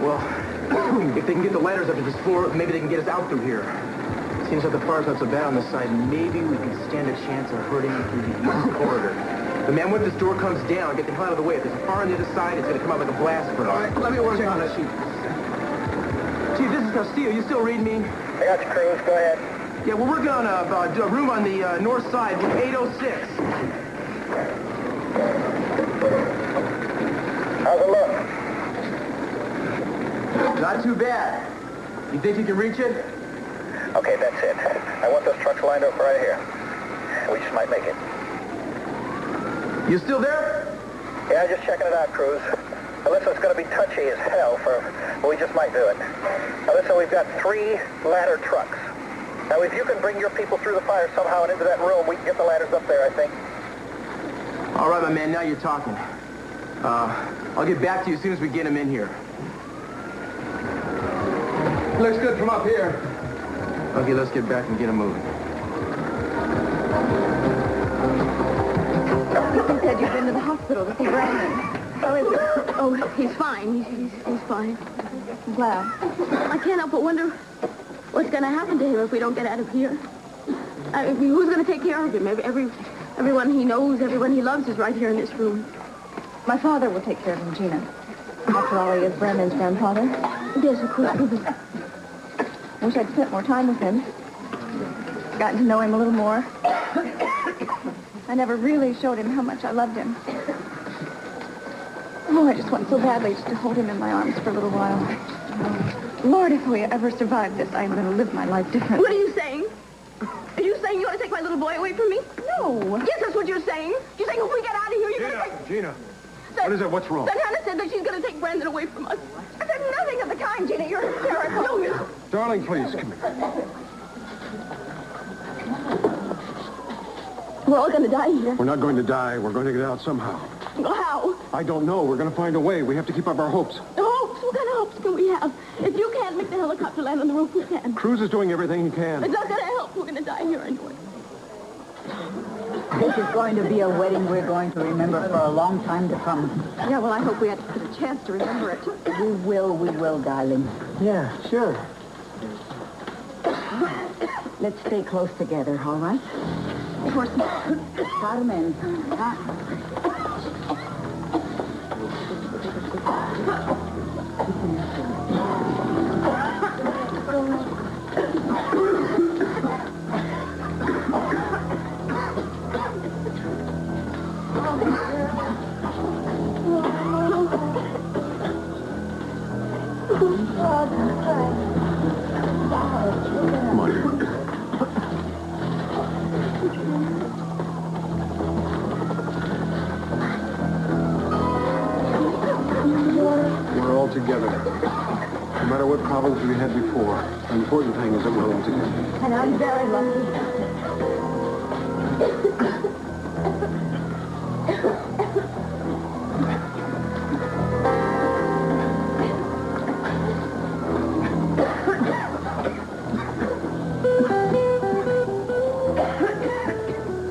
Well, if they can get the ladders up to this floor, maybe they can get us out through here. Seems like the fire's not so bad on this side. Maybe we can stand a chance of hurting through the east corridor. The man, when this door comes down, get the hell out of the way. If there's a fire on the other side, it's going to come out like a blast for us. All right, let me work on it. Chief, this is Castillo. You still read me? I got you, Cruz. Go ahead. Yeah, we're working on a, a, a room on the uh, north side with 806. Not too bad. You think you can reach it? Okay, that's it. I want those trucks lined up right here. We just might make it. You still there? Yeah, just checking it out, Cruz. Alyssa's going to be touchy as hell for, but we just might do it. Alyssa, we've got three ladder trucks. Now, if you can bring your people through the fire somehow and into that room, we can get the ladders up there, I think. All right, my man, now you're talking. Uh, I'll get back to you as soon as we get him in here. Looks good from up here. Okay, let's get back and get him moving. He said you've been to the hospital to see Brandon. How oh, is it? Oh, he's fine. He's, he's, he's fine. I'm glad. I can't help but wonder what's going to happen to him if we don't get out of here. I mean, who's going to take care of him? Every, every, everyone he knows, everyone he loves is right here in this room. My father will take care of him, Gina. After all, he is Brandon's grandfather. Yes, of course. Wish I'd spent more time with him. Gotten to know him a little more. I never really showed him how much I loved him. Oh, I just want so badly just to hold him in my arms for a little while. Lord, if we ever survive this, I'm going to live my life differently. What are you saying? Are you saying you want to take my little boy away from me? No. Yes, that's what you're saying. You're saying if we get out of here, you're going to take... Gina, That- what is it? What's wrong? Santana said that she's going to take Brandon away from us. I said nothing of the kind, Gina. You're hysterical. No, no. Darling, please, come here. We're all going to die here. We're not going to die. We're going to get out somehow. How? I don't know. We're going to find a way. We have to keep up our hopes. Hopes? What kind of hopes can we have? If you can't make the helicopter land on the roof, we can. Cruz is doing everything he can. It's not going to help. We're going to die here anyway. This is going to be a wedding we're going to remember for a long time to come. Yeah, well, I hope we had a chance to remember it. We will, we will, darling. Yeah, sure. Let's stay close together, all right? Of course. Carmen. Huh? Together. No matter what problems we had before, the important thing is that we're all together. And I'm very lucky.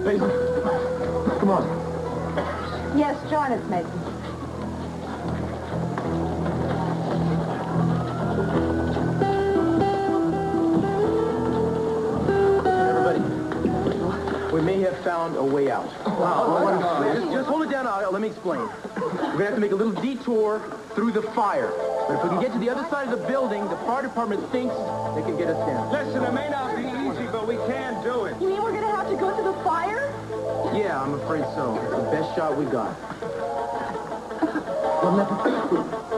Mason, come on. Yes, join us, Mason. Found a way out. Just, just hold it down. uh, Let me explain. We're going to have to make a little detour through the fire. But if we can get to the other side of the building, the fire department thinks they can get us down. Listen, it may not be easy, but we can do it. You mean we're going to have to go to the fire? Yeah, I'm afraid so. It's the best shot we got. Well, let-